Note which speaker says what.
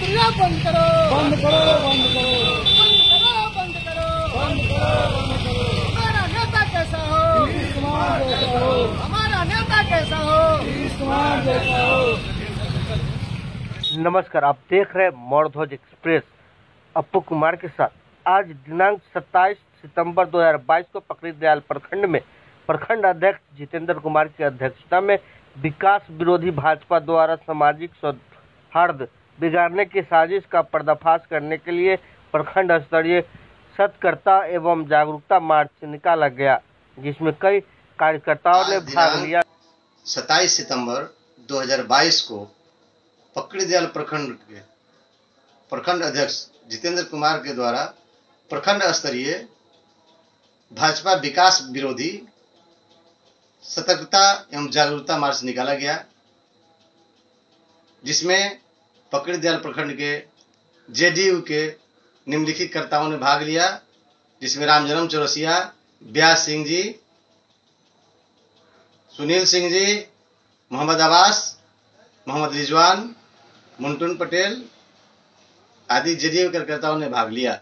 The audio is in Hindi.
Speaker 1: दुर्गा
Speaker 2: बंद करो। बंद करो
Speaker 1: बंद करो।
Speaker 3: नमस्कार आप देख रहे हैं एक्सप्रेस अपू कुमार के साथ। आज दिनांक 27 सितंबर 2022 को पकड़ी दयाल प्रखंड में प्रखंड अध्यक्ष जितेंद्र कुमार की अध्यक्षता में विकास विरोधी भाजपा द्वारा सामाजिक सौहार्द बिगाड़ने की साजिश का पर्दाफाश करने के लिए प्रखंड स्तरीय सतर्कता एवं जागरूकता मार्च निकाला गया जिसमें कई कार्यकर्ताओं ने भाग लिया।
Speaker 4: सत्ताईस सितंबर 2022 को पकड़ी दयाल प्रखंड के प्रखंड अध्यक्ष जितेंद्र कुमार के द्वारा प्रखंड स्तरीय भाजपा विकास विरोधी सतर्कता एवं जागरूकता मार्च निकाला गया, जिसमें पकड़ी दयाल प्रखंड के जेडीयू के निम्नलिखित कर्ताओं ने भाग लिया, जिसमें रामजन्म चौरसिया, ब्यास सिंह जी, सुनील सिंह जी, मोहम्मद अब्बास, मोहम्मद रिजवान, मुंटुन पटेल आदि जेडीयू कार्यकर्ताओं ने भाग लिया।